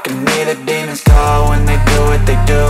I can hear the demons call when they do what they do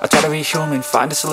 I try to be human, find a solution